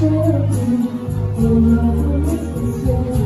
Thank you.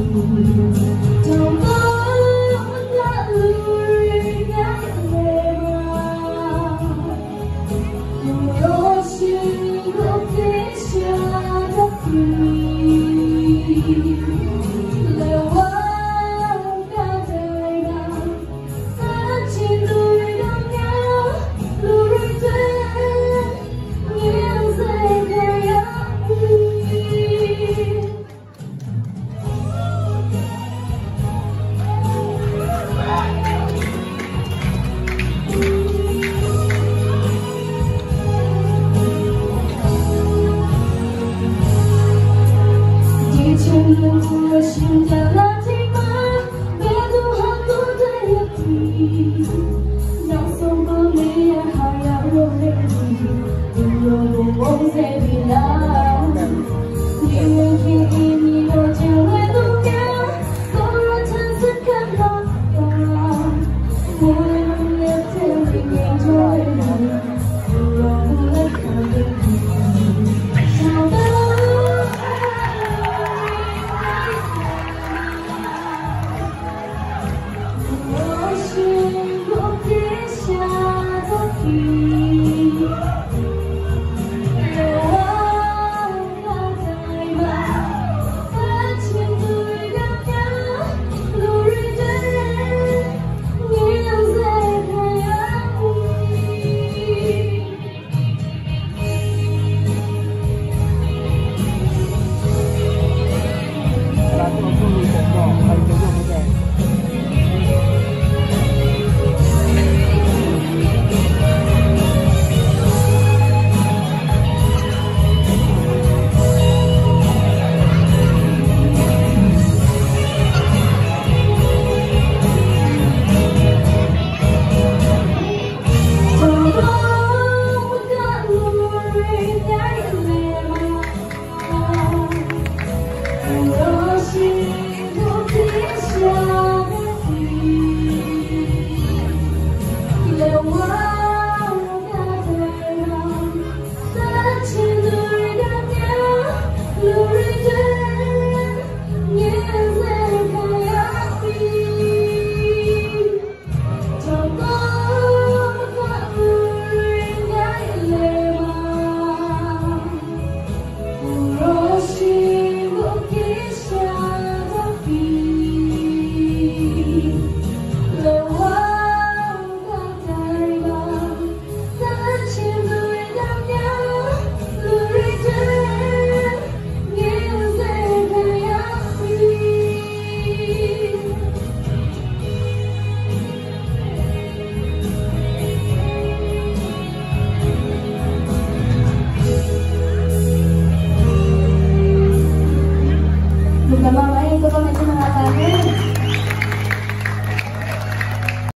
穿心的。